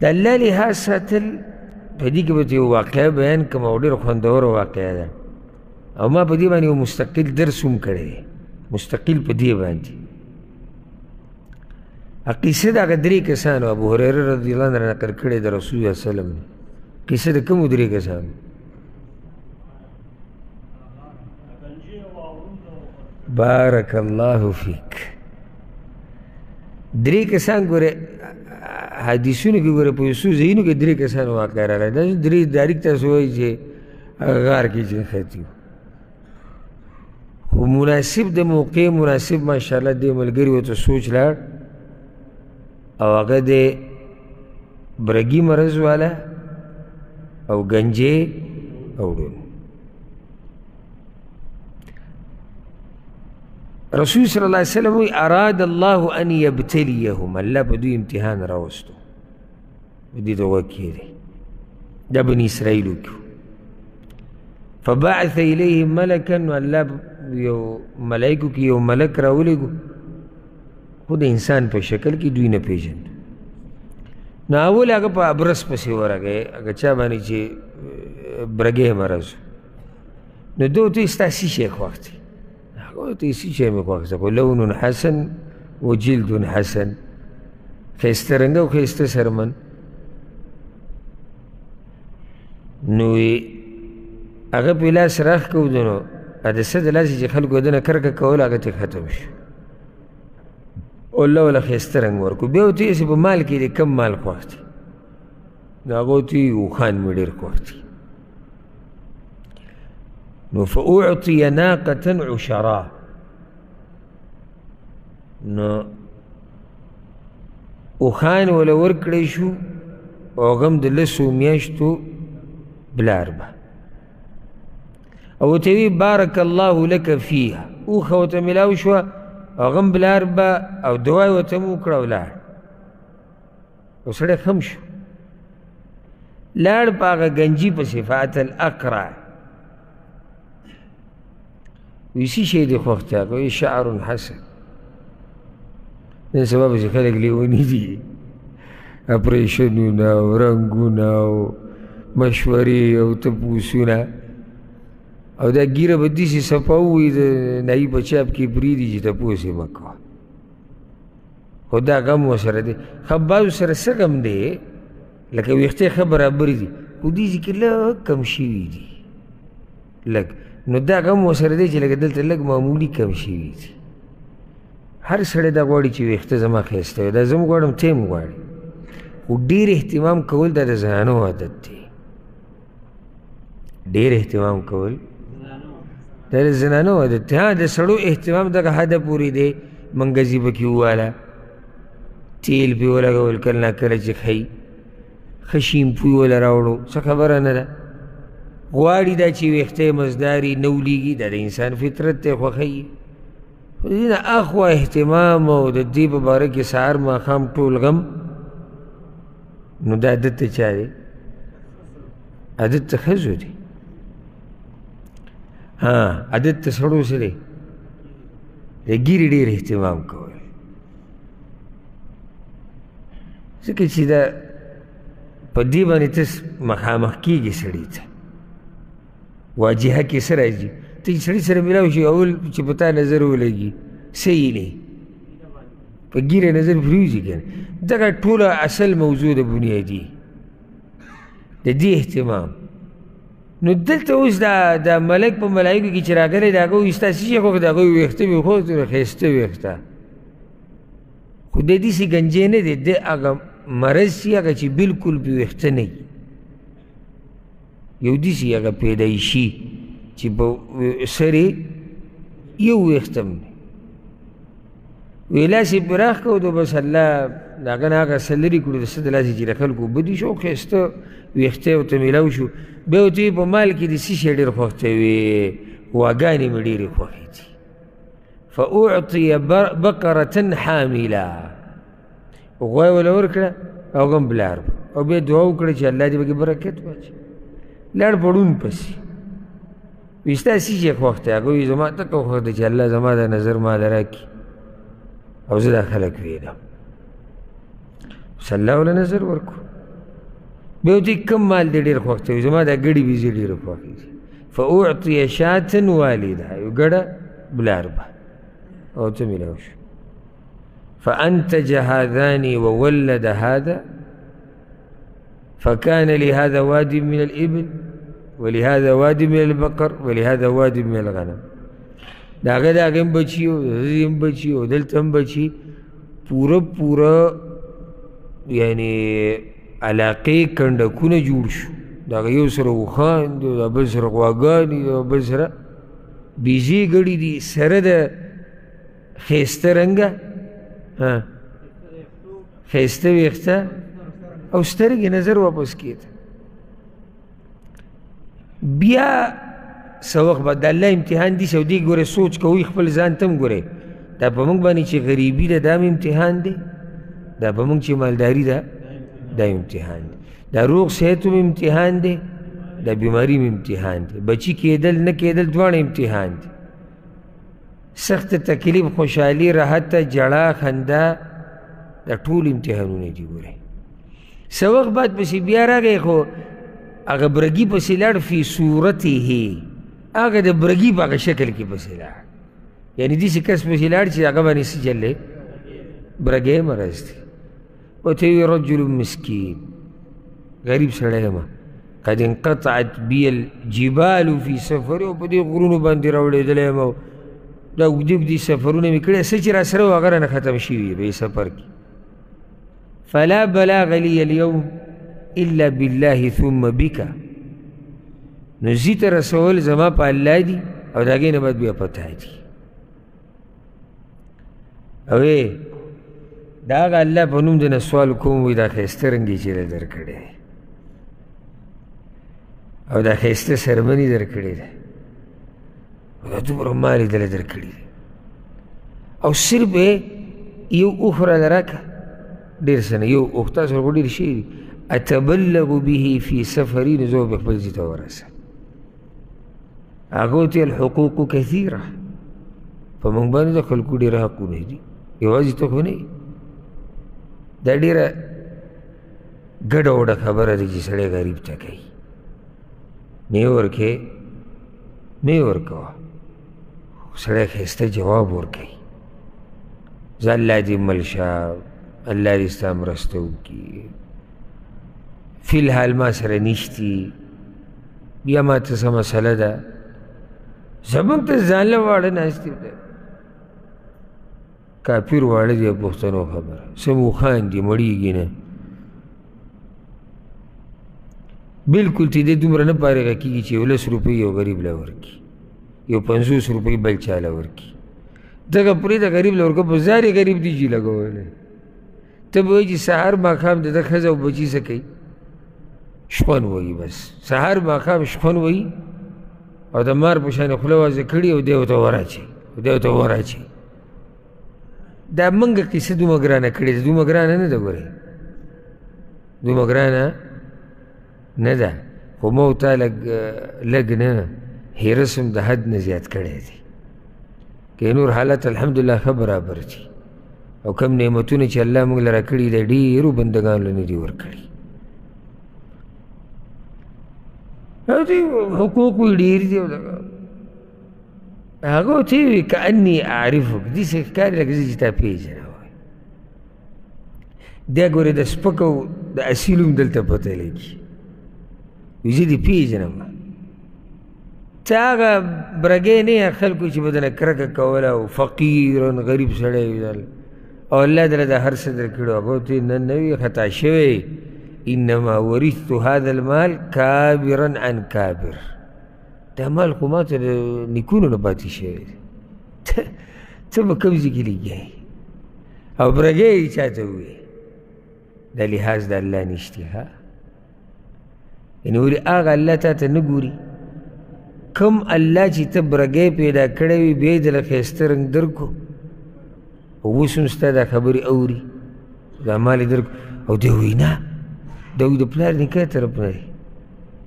د الله لحاظ ساتل په دې کې به یو واقعه بیان کوم او ډېر خوندور واقعه ده او ما په دې باندې یو مستقل درس هم کړی دی مستقل په دې باندې قصه د هغه درې کسانو ابو هریره رضی الله عنه نقل کړې د رسول الله صلی الله علیه وسلم قصه د کومو درې کسانو بارک الله فیک درې کسان ګوره حدیثونو کې ګوره په یوسو ځایونو کې درې کسان واقع راغلی دا درې داریک تاسو وایي چې غار کې چې ختي خو مناسب د موقع مناسب ماشاءالله دې ملګري ورته سوچ لاړ او هغه د برګي مرض والا او ګنجې او ډول رسول صلی الله علیه وسلم وی اراد الله ان یبتلیهم الله په دوی امتحان راوستو دې دغه کېږي د بني اسرائیلو کې فبعث الیهم ملکا والله یو ملائکو کې یو ملک راولېږو خو د انسان په شکل کې دوی نه پیژند نو اول هغه په ابرس پسې ورغی هغه چا باندې چې برګې مرض نو دوی ته ستا څه شی خوښ دی هغه ته څه شی مې خوښ دی خو لون حسن و جلد حسن ښایسته رنګ او ښایسته سرمن نو هغه په لاس راخ کو دنو د څه د لاسې چې خلکو دنه کرکه کوله هغه ترې ختم شو الله وله ښایسته رنګ ورکړو بیا ورته یې چې په مال کې دې کم مال خوښ دی نو هغه ورته یې اوښان مې ډېر خوښ دي نو فاعطي ناقة عشرا نو اوښان وله ورکړی شو او هغه هم د لسو میاشتو بلار به او ته وی بارک الله لک فیها اوښه ورته میلاو شوه هغه هم بلار به او دعا یې ورته هم وکړه ولاړ او سړی خم شو لاړ په هغه ګنجي پسې فاتل اقرا وی څه شی دې خوښ چا کو وی شعر حسن نن سبا پسې خلک لیوني دي اپریشنونه او رنګونه او مشورې او تپوسونه او دا ګیره به داسې صفا ووایي د نایي په چاپ کې پرېږدي چې تپوس یې مه کوه خو دا غم ورسره دی ښه بعضو سره څه غم دی لکه ویښتې ښه برابرې دي خو دې ځي کې لږ کم شوي دي لږ نو دا غم ورسره دی چې لکه دلته لږ معمولي کم شوي دي هر سړی دا غواړي چې ویښته زما ښایسته وي دا زه هم غواړم ته هم غواړي خو ډېر اهتمام کول دا د زنانو عادت دی ډیر اهتمام کول دا د زنانو د تا د سړو اهتمام دغه حده پورې دی منګزي پکې وواله تیل پې ولګول کله نا کله چې ښي ښه شیمپو یې وله راوړو څه خبره نه ده غواړي دا چې ویښته یې مزداري نه ولیږي دا د انسان فطرت دی خوښوي خو د دې نه اخوا اهتمام او د دې په باره کې سهار ماښام ټول غم نو دا عدد ته چا دی عدد ته ښځو دی ها عدد ته سړو څه دی د ګیرې ډېر اهتمام کوی ځکه چې دا په دې باندې ته مخامخ کېږي سړي ته واجهه کې څه راځي ته چې سړي سره ملاو شي اول چې په تا نظر ولګي څه یې نه په ګیره نظر پریوزي کنه دغه ټوله اصل موضوع د بنیادی د دې اهتمام نو دلته اوس دا د ملک په ملایکو کې چې راغلی د هغه ویستا څه شي خو د هغه ویښته مې خو تر ښایسته ویښته خو د دې سي ګنجې نه دی د هغه مرض چې هغه چې بلکل په ویښته نه وي یو داسې هغه پیدایشي چې په سرې یو ویښته هم ویلا سی براخ کو دو بس الله داغه نه هغه سلری کړو د سد لاسي چې د خلکو بدی شو خسته ویخته او ته میلاو شو به او تی په مال کې د سی شی ډیر خوخته وي واګانې مې ډېرې خوښې دي فاعطي بقره حامله غوی ولا ورکړه او غم بلار او به دعا وکړه چې الله دې بګي برکت واچي لړ پړون پسی وستا سی چې وخت هغه زما ته کو خو دې چې الله زما د نظر ما لراکی او زه داخله کړم صلی الله علیه نظر ورکو به دې کم مال دې ډیر خوښته وي زما دا ګړي ویزې ډیر خوښې دي فاعطي شاتن والده یو ګړه بلاربه او ته ملاو شو فأنتج هذاني وولد هذا فكان لهذا واد من الإبل ولهذا واد من البقر ولهذا واد من الغنم دا هغه د هغه هم بچي او د ښځې هم بچي او دلته هم بچي پوره پوره یعنی علاقې کنډکونه جوړ شو د هغه یو سره اوښان دي او د بل سره غواګانې دي او بل سره بیزې ګړي دي سره د خیسته رنګ خیسته ویخته او سترګې نظر واپس کیت بیا سوق به د الله امتحان دي سودی ګوره سوچ کوي خپل ځان تم ګوره دا په موږ باندې چې غریبي ده دا امتحان دی دا په موږ چې مالداري ده دا امتحان دی دا روغ صحت هم امتحان دی دا بیماری هم امتحان دی بچی کېدل نه کېدل دواړه امتحان دی سخت تکلیف خوشحالي راحت جړا خندا دا ټول امتحانونه دي ګوره څه وخت بعد پسې بیا راغی خو هغه برګي پسې لاړ فی صورته هغه د برګي په هغه شکل کې پسې لاړ یعنی داسې کس پسې لاړ چې هغه باندې څه چلې برګی مرض دی وتي رجل مسكين غريب سړی ما قد انقطعت بي الجبال في سفر او په دې غرونو باندې راوړېدلی ما دا اوږدي اوږدي سفرونه مې کړي څه چې را سره و هغه رانه ختم شوي په سفر کې فلا بلاغ لي اليوم الا بالله ثم بك نو زی ته رسول زما په الله دي او د هغې نه بعد بیا پته دي اوی دا غ الله په نوم دې سوال کوم وی دا خسته رنګي چې درکړي او دا خسته سرمنی درکړي ده دا دومره مال دې درکړي او صرف یو اخرى لراکه ډیر سنه یو اخته سره ډیر شي اتبلغ به فی سفرین زو به خپل ځای ته ورسه هغه ته الحقوق کثیره په موږ باندې خلکو ډېر حقونه دي یوازې ته خو نه دا ډېره ګډه وډه خبره ده چې سړی غریب ته کوي نه ورکې نه ورکوه سړی ښایسته جواب ورکوي زه الله دې مل شه الله دې ستا مرسته وکړي فی الحال ما سره نشتی بیا ما ته څه مسله ده زمونږ ته ځانله واړه ناستې ده کافر واړه دی پښتنو خبره څه موخان دي مړیږي نه بلکل چې دی دومره نه پارغه کېږي چې یو لس روپۍ یو غریب له ورکړي یو پنځوس روپۍ بل چا له ورکړي دغه پرېږده غریب له ورکه په ځارې غریب دی جي لګولی ته به وایي چې سهار ماښام د ده ښځه او بچي څه کوي شپن وایي بس سهار ماښام شپن وایي او د مار په شان خوله وازه کړي او دی ورته وراچي او دی ورته وراچي دا منګه کیسه دومره ګرانه کړې ده دومره ګرانه نه ده ګورې دومره ګرانه نه ده خو ما تا لږ لږ نه هیرس هم د حد نه زیات کړی دی که نور حالت الحمدلله ښه برابر دي او کم نعمتونه چې الله موږ لره کړي دی ډېرو بندګانو له نه دي ورکړي او دې حقوق یې ډېر دي او دغه هغه ورته یې وویل که اني اعرفک داسې ښکاري لکه زه چې تا پېژنم دی ګورې د سپکو د اصیل هم دلته پته لګي وي زه دې پېژنم ته هغه برګې نه یې خلکو چې به دله کرکه کوله او فقیرا غریب سړی وي او الله دله د هر څه درکړو هغه ته نه نه وي خطا شوی انما ورثت هذا المال کابرا عن کابر دا مال خو ماته د نیکونو نه پاتې شوی دی څه به کوم ځای کې لګیا او برګی یې چا ته ووایي دا لحاظ د الله نشته ها یعنې ولې هغه الله تا ته نه ګوري کوم الله چې ته برګی پیدا کړی وي بیا یې دله ښایسته رنګ درکړو خو اوس هم ستا دا خبرې اوري دا مال یې درک او دی وایي نه دا د پلار نیکه طرف نه دی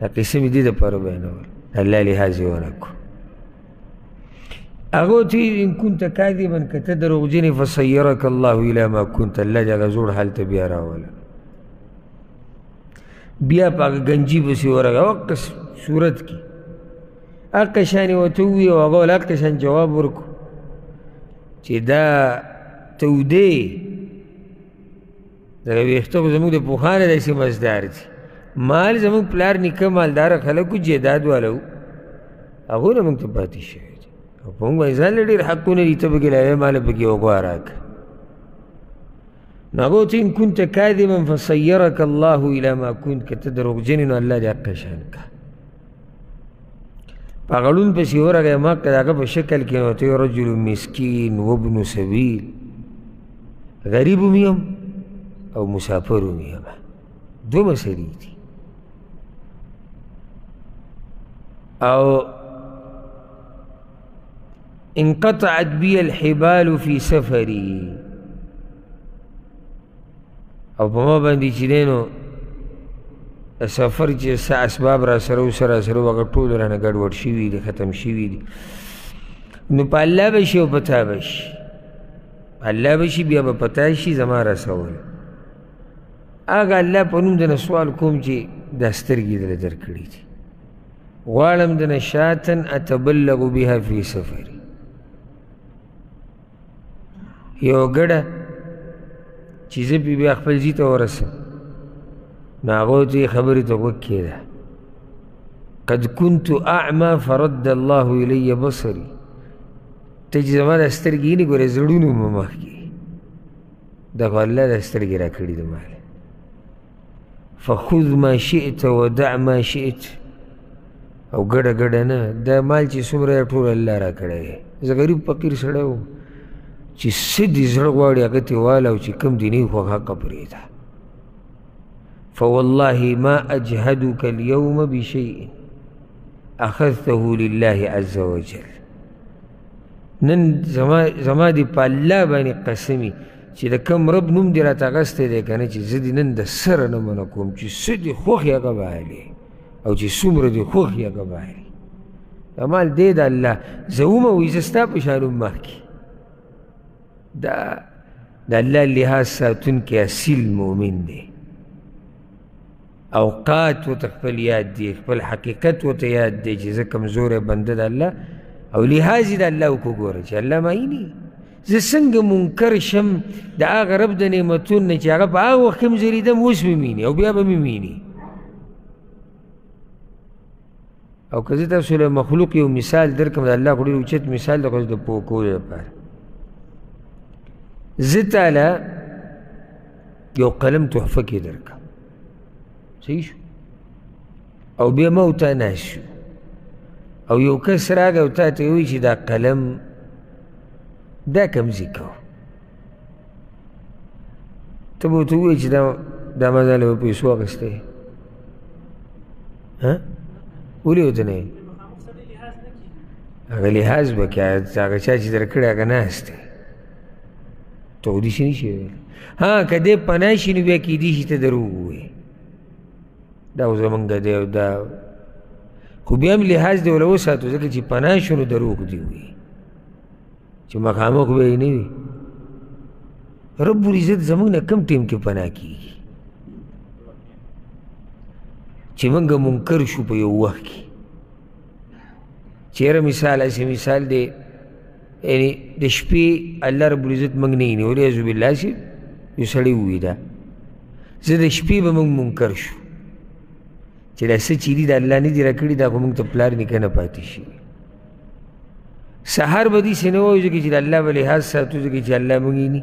دا قصه مې دې دپاره بیانول الله لحاظ یې ونه کړو هغه ته ان كنت كاذبا کته دروغجن فسيرك الله الى ما كنت الله جل زور حال ته بیا راول بیا پاک گنجی بسی ورغه وقت صورت کی حق شان ورته ووي او هغه ول حق شان جواب ورکو چې دا تودې د ویښته خو زموږ د پوخانه داسې مزدار دي مال زموږ پلار نیکه مالدار خلکو جیداد والا و هغو نه موږ ته پاتې شوی دی او په موږ باندې ځان له ډېر حقونه دي ته پکې لاوې ماله پکې وغواره کړه نو هغه ورته ان كنت کاذبا فصيرك الله الى ما كنت که ته دروغجن نو الله دې حق شان کړه پغړون په سیور هغه ما کړهغه په شکل کې نو ته رجل مسکین و ابن سبیل غریب میم او مسافر میم دو مسلې دي او انقطعت بي الحبال في سفري او په ما باندې چې دی نو د سفر چې څه اسباب را سره او سره سره هغه ټول رانه ګډوډ شوي دي ختم شوي دي نو په الله به شي او په تا به شي الله به شي بیا به په تا شي زما رسول هغه الله په نوم درنه سوال کوم چې دا سترګې درله درکړي دي غواړم درنه شاتن اتبلغ بها فی سفري یو ګډه چې زه پې بیا خپل ځي ته ورسم نو هغه ته یې خبرې ته غوږ کېده قد كنت اعمى فرد الله الي بصري ته چې زما د سترګې نه ګورې زړونو مې مخکې دا خو الله د سترګې راکړي د مال فخذ ما شئت ودع ما شئت او ګډه ګډه نه دا مال چې څومره ټول الله را کړی زه غریب فقیر سړی وم چې څه دې زړه غواړي هغه ترې واله او چې کوم دې نه خوښ هغه پرېږده فوالله ما اجهدك اليوم بشيء اخذته لله عز وجل نن زما زما دی په الله باندې قسمی چې د کوم رب نوم دې راته اخیستی دی که نه چې زه دې نن د سره نه منع کوم چې څه دې خوښ یې هغه بایلې او چې څومره دې خوښ یې هغه بایلې امال دې د الله زه ومه وایي زه ستا په شان هم مخکې دا د الله لحاظ ساتونکی اصیل مؤمن دی اوقات ورته خپل یاد دی خپل حقیقت ورته یاد دی چې زه کمزوری بنده د الله او لحاظ د الله وګوره چې الله معیني زه څنګه منکر شم د هغه رب د نعمتون نه چې هغه په هغه وخت کې مزریدم اوس مې میني او بیا به مې میني او که زه تاسو له مخلوق یو مثال درکم د الله خو ډېر اوچت مثال دی خو د پوه کولو لپاره زه تعالی یو قلم تحفه کې درکا صحیح شو او بیا ما ته ناس شو او یو کس راغی او تا ته وایي چې دا قلم دا کم ځای کوو ته به ورته ووایې چې دا دا ما ځان له پیسو اخیستی ولې ورته نه هغه لحاظ به کې هغه چا چې درکړی هغه ناست دی تودی شي نشي ها کده پناه شي نو بیا کې دي شي ته درو وي دا زمونږ دی دا خو بیا هم لحاظ دی ولو ساتو ځکه چې پناه شو نو دروغ دی وي چې مخامخ به یې نه وي رب العزت زمونږ نه کم ټیم کې پناه کیږي چې موږ منکر شو په یو وخت کې چیرې مثال اسی مثال دی یعنی د شپې الله رب العزت موږ نه ویني ولیعذ بالله چې یو سړی ووایي دا زه د شپې به موږ منکر شو چې دا څه چې دي د الله نه دي راکړي دا خو موږ ته پلار نیکه نه پاتې شي سهار به داسې نه وایو ځکه چې د الله به لحاظ ساتو ځکه چې الله موږ ویني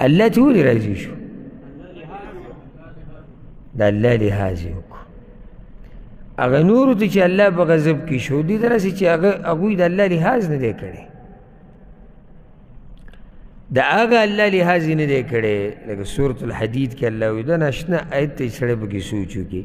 الله ته ولې راضي شو د الله لحاظ یې وکړو هغه نورو ته چې الله په غضب کې شو دي ته رسې چې هغه هغوی د الله لحاظ نه دی کړی د هغه الله لحاظ یې نه دی کړی لکه صورت الحدید کې الله وایي دا ناشنا ایت ته یې سړی پکې سوچ وکړي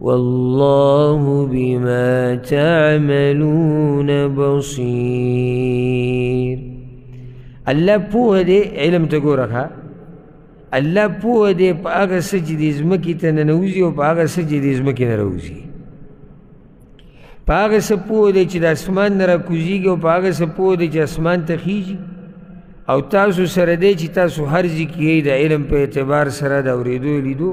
والله بما تعملون بصير الله پوه دې علم ته ګورخه الله پوه دې په هغه څه چې د ځمکې ته ننوځي او په هغه څه چې د ځمکې نه راوځي په هغه څه پوه دی چې د اسمان نه راکوزیږي او په هغه څه پوه دی چې اسمان ته خیږي او تاسو سره دی چې تاسو هر ځي کې د علم په اعتبار سره د اورېدو لیدو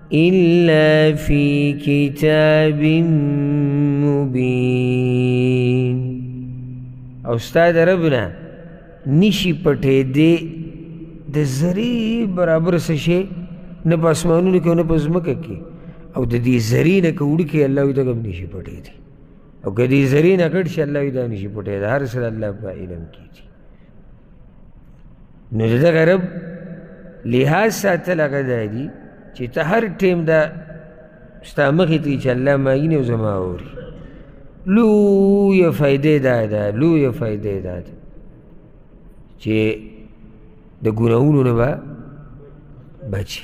إلا في كتاب مبين او استاد ربنا نشي پټې دې د زری برابر څه شي نه په اسمانونو کې نه په ځمکه کې او د دې زری نه کوړ کې الله یې دغه نشي پټې دې او که دې زری نه کړ شي الله یې دا نشي پټې دې هر سره الله په علم کې نو د دغه رب لحاظ ساتل هغه دا دي چې ته هر ټیم دا ستا مخې ته چې الله ما ویني او زما اوري لویه فایدې دا ده لویه فایدې دا ده چې د ګناهونو نه به بچي